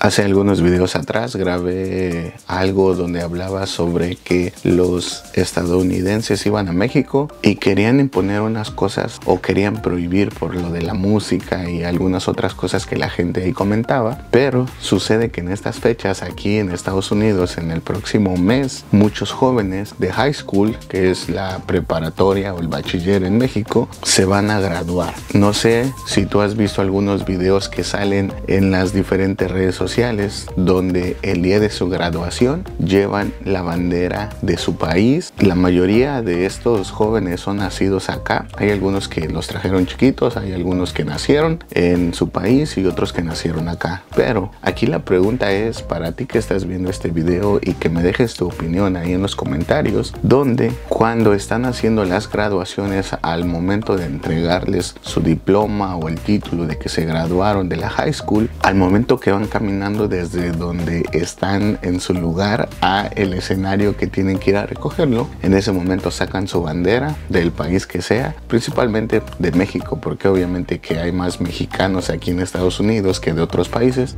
Hace algunos videos atrás grabé algo donde hablaba sobre que los estadounidenses iban a México y querían imponer unas cosas o querían prohibir por lo de la música y algunas otras cosas que la gente ahí comentaba. Pero sucede que en estas fechas aquí en Estados Unidos en el próximo mes muchos jóvenes de high school, que es la preparatoria o el bachiller en México, se van a graduar. No sé si tú has visto algunos videos que salen en las diferentes redes sociales donde el día de su graduación llevan la bandera de su país. La mayoría de estos jóvenes son nacidos acá. Hay algunos que los trajeron chiquitos, hay algunos que nacieron en su país y otros que nacieron acá. Pero aquí la pregunta es para ti que estás viendo este video y que me dejes tu opinión ahí en los comentarios, donde cuando están haciendo las graduaciones al momento de entregarles su diploma o el título de que se graduaron de la high school, al momento que van caminando desde donde están en su lugar a el escenario que tienen que ir a recogerlo, en ese momento sacan su bandera del país que sea, principalmente de México, porque obviamente que hay más mexicanos aquí en Estados Unidos que de otros países.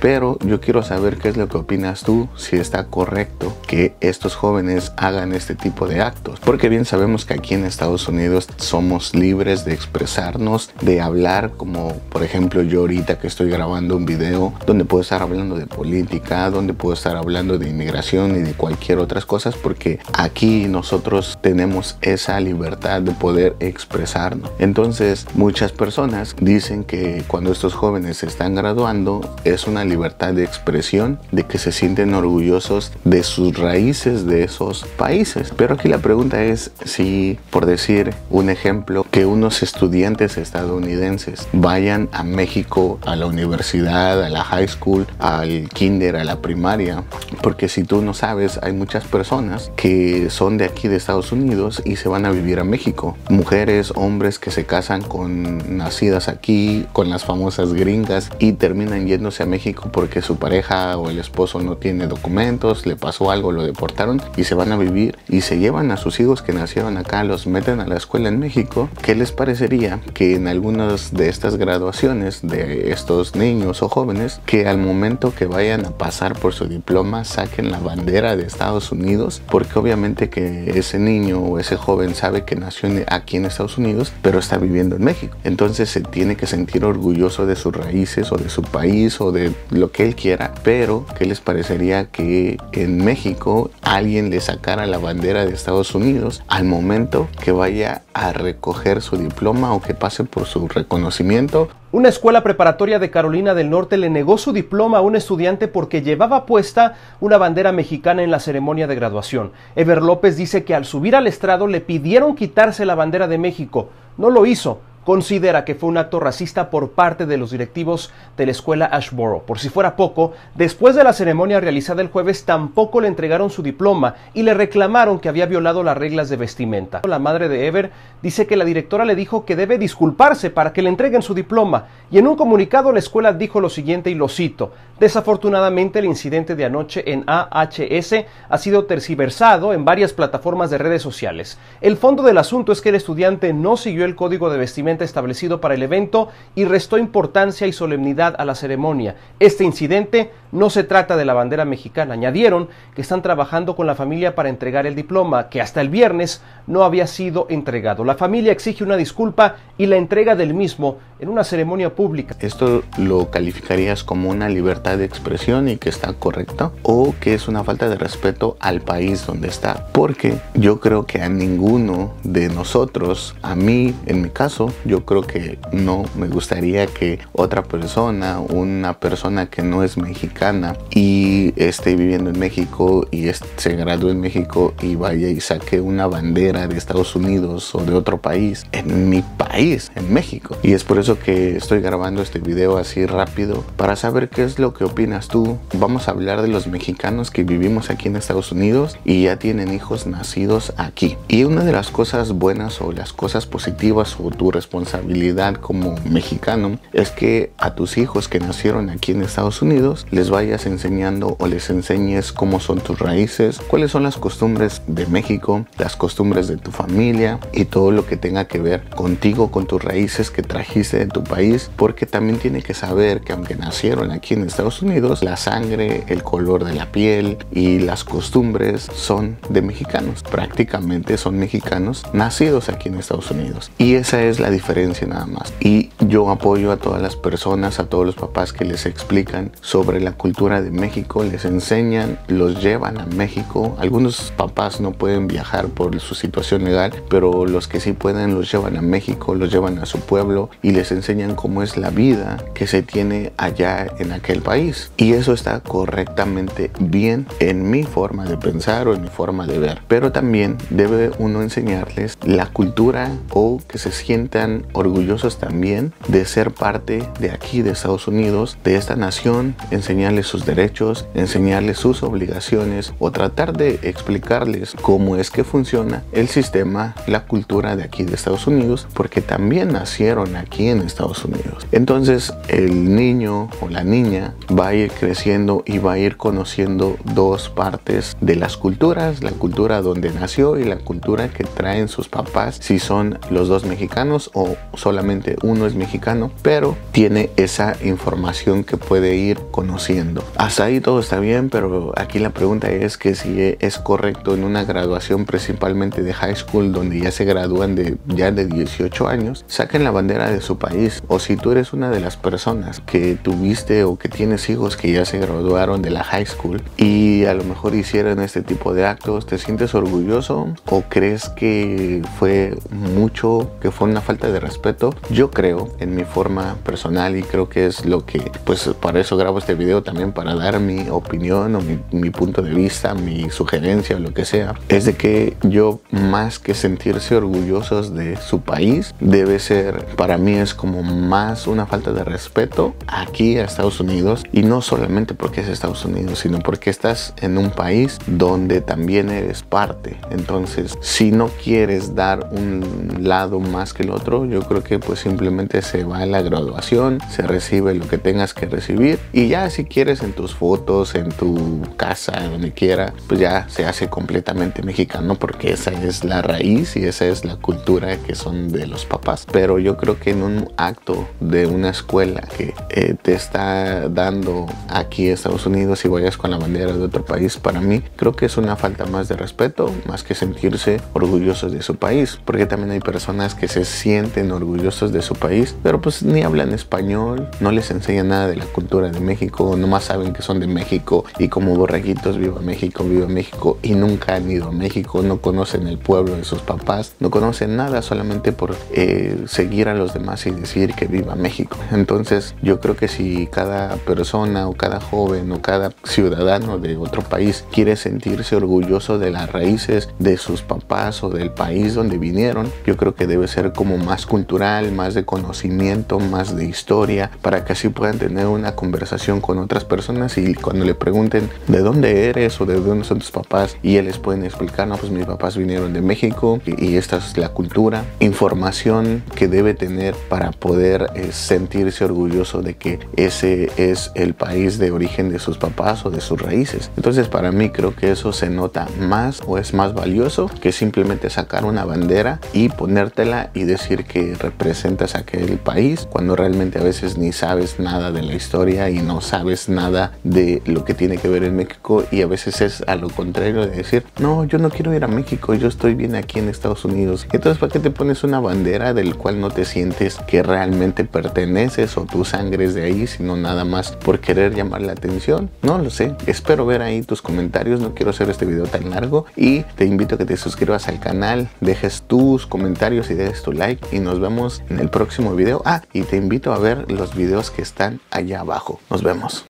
Pero yo quiero saber qué es lo que opinas tú, si está correcto que estos jóvenes hagan este tipo de actos. Porque bien sabemos que aquí en Estados Unidos somos libres de expresarnos, de hablar, como por ejemplo yo ahorita que estoy grabando un video donde puedo estar hablando de política, donde puedo estar hablando de inmigración y de cualquier otras cosas, porque aquí nosotros tenemos esa libertad de poder expresarnos. Entonces muchas personas dicen que cuando estos jóvenes se están graduando es una libertad de expresión, de que se sienten orgullosos de sus raíces de esos países. Pero aquí la pregunta es si, por decir un ejemplo, que unos estudiantes estadounidenses vayan a México, a la universidad, a la high school, al kinder, a la primaria, porque si tú no sabes, hay muchas personas que son de aquí de Estados Unidos y se van a vivir a México. Mujeres, hombres que se casan con nacidas aquí, con las famosas gringas y terminan yéndose a México porque su pareja o el esposo no tiene documentos, le pasó algo, lo deportaron y se van a vivir y se llevan a sus hijos que nacieron acá, los meten a la escuela en México. ¿Qué les parecería que en algunas de estas graduaciones de estos niños o jóvenes que al momento que vayan a pasar por su diploma saquen la bandera de Estados Unidos? Porque obviamente que ese niño o ese joven sabe que nació aquí en Estados Unidos, pero está viviendo en México. Entonces se tiene que sentir orgulloso de sus raíces o de su país o de lo que él quiera, pero ¿qué les parecería que en México alguien le sacara la bandera de Estados Unidos al momento que vaya a recoger su diploma o que pase por su reconocimiento? Una escuela preparatoria de Carolina del Norte le negó su diploma a un estudiante porque llevaba puesta una bandera mexicana en la ceremonia de graduación. Ever López dice que al subir al estrado le pidieron quitarse la bandera de México. No lo hizo considera que fue un acto racista por parte de los directivos de la escuela Ashboro. Por si fuera poco, después de la ceremonia realizada el jueves tampoco le entregaron su diploma y le reclamaron que había violado las reglas de vestimenta. La madre de Ever dice que la directora le dijo que debe disculparse para que le entreguen su diploma y en un comunicado la escuela dijo lo siguiente y lo cito, desafortunadamente el incidente de anoche en AHS ha sido terciversado en varias plataformas de redes sociales. El fondo del asunto es que el estudiante no siguió el código de vestimenta establecido para el evento y restó importancia y solemnidad a la ceremonia. Este incidente no se trata de la bandera mexicana. Añadieron que están trabajando con la familia para entregar el diploma, que hasta el viernes no había sido entregado. La familia exige una disculpa y la entrega del mismo en una ceremonia pública. ¿Esto lo calificarías como una libertad de expresión y que está correcto? ¿O que es una falta de respeto al país donde está? Porque yo creo que a ninguno de nosotros, a mí en mi caso, yo creo que no me gustaría que otra persona, una persona que no es mexicana y esté viviendo en México y se gradúe en México y vaya y saque una bandera de Estados Unidos o de otro país en mi país, en México. Y es por eso que estoy grabando este video así rápido para saber qué es lo que opinas tú. Vamos a hablar de los mexicanos que vivimos aquí en Estados Unidos y ya tienen hijos nacidos aquí. Y una de las cosas buenas o las cosas positivas o tu respuesta responsabilidad como mexicano es que a tus hijos que nacieron aquí en Estados Unidos les vayas enseñando o les enseñes cómo son tus raíces, cuáles son las costumbres de México, las costumbres de tu familia y todo lo que tenga que ver contigo, con tus raíces que trajiste de tu país, porque también tiene que saber que aunque nacieron aquí en Estados Unidos, la sangre, el color de la piel y las costumbres son de mexicanos. Prácticamente son mexicanos nacidos aquí en Estados Unidos. Y esa es la diferencia nada más. Y yo apoyo a todas las personas, a todos los papás que les explican sobre la cultura de México, les enseñan, los llevan a México. Algunos papás no pueden viajar por su situación legal, pero los que sí pueden los llevan a México, los llevan a su pueblo y les enseñan cómo es la vida que se tiene allá en aquel país. Y eso está correctamente bien en mi forma de pensar o en mi forma de ver. Pero también debe uno enseñarles la cultura o que se sientan orgullosos también de ser parte de aquí, de Estados Unidos, de esta nación, enseñarles sus derechos, enseñarles sus obligaciones o tratar de explicarles cómo es que funciona el sistema, la cultura de aquí de Estados Unidos, porque también nacieron aquí en Estados Unidos. Entonces el niño o la niña va a ir creciendo y va a ir conociendo dos partes de las culturas, la cultura donde nació y la cultura que traen sus papás, si son los dos mexicanos o solamente uno es mexicano, pero tiene esa información que puede ir conociendo. Hasta ahí todo está bien, pero aquí la pregunta es que si es correcto en una graduación principalmente de high school donde ya se gradúan de ya de 18 años, saquen la bandera de su país o si tú eres una de las personas que tuviste o que tienes hijos que ya se graduaron de la high school y a lo mejor hicieron este tipo de actos, ¿te sientes orgulloso o crees que fue mucho, que fue una falta de respeto? Yo creo en mi forma personal y creo que es lo que, pues para eso grabo este video también, para dar mi opinión o mi, punto de vista, mi sugerencia o lo que sea, es de que yo más que sentirse orgullosos de su país, debe ser, para mí es como más una falta de respeto aquí a Estados Unidos y no solamente porque es Estados Unidos, sino porque estás en un país donde también eres parte. Entonces, si no quieres dar un lado más que el otro, yo creo que pues simplemente se va a la graduación, se recibe lo que tengas que recibir y ya si quieres en tus fotos, en tu casa, donde quiera, pues ya se hace completamente mexicano porque esa es la raíz y esa es la cultura que son de los papás. Pero yo creo que en un acto de una escuela que eh, te está dando aquí Estados Unidos y vayas con la bandera de otro país, para mí creo que es una falta más de respeto, más que sentirse orgullosos de su país, porque también hay personas que se sienten orgullosos de su país, pero pues ni hablan español, no les enseñan nada de la cultura de México, nomás saben que son de México y como borreguitos, viva México, viva México, y nunca han ido a México, no conocen el pueblo de sus papás, no conocen nada solamente por eh, seguir a los demás y decir que viva México. Entonces yo creo que si cada persona o cada joven o cada ciudadano de otro país quiere sentirse orgulloso de las raíces de sus papás o del país donde vinieron, yo creo que debe ser como más cultural, más de conocimiento, más de historia, para que así puedan tener una conversación con otras personas y cuando le pregunten de dónde eres o de dónde son tus papás y él les pueden explicar, no, pues mis papás vinieron de México y, esta es la cultura, información que debe tener para poder eh, sentirse orgulloso de que ese es el país de origen de sus papás o de sus raíces. Entonces para mí creo que eso se nota más o es más valioso que simplemente sacar una bandera y ponértela y que representas aquel país cuando realmente a veces ni sabes nada de la historia y no sabes nada de lo que tiene que ver en México y a veces es a lo contrario de decir, no, yo no quiero ir a México, yo estoy bien aquí en Estados Unidos. Entonces, ¿para qué te pones una bandera del cual no te sientes que realmente perteneces o tu sangre es de ahí, sino nada más por querer llamar la atención? No lo sé. Espero ver ahí tus comentarios. No quiero hacer este video tan largo y te invito a que te suscribas al canal, dejes tus comentarios y dejes tu like y nos vemos en el próximo video. Ah, y te invito a ver los videos que están allá abajo. Nos vemos.